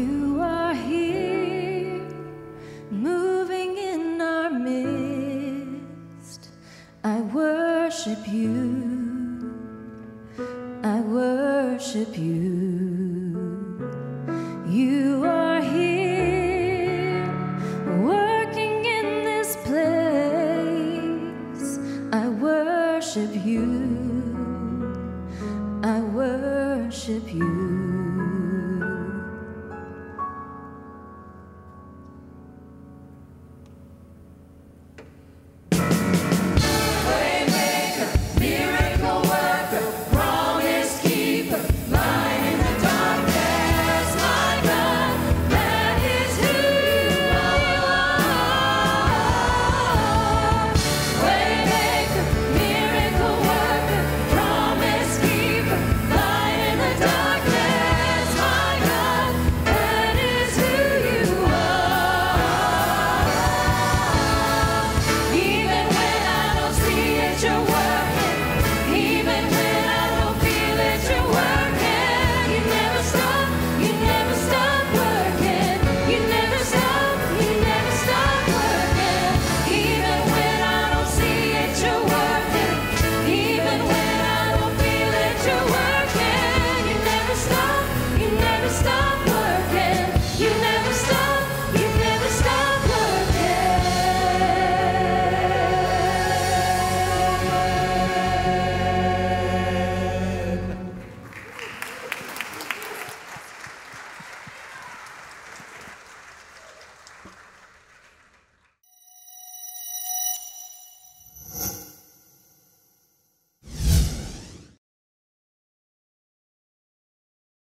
You are here, moving in our midst. I worship you. I worship you. You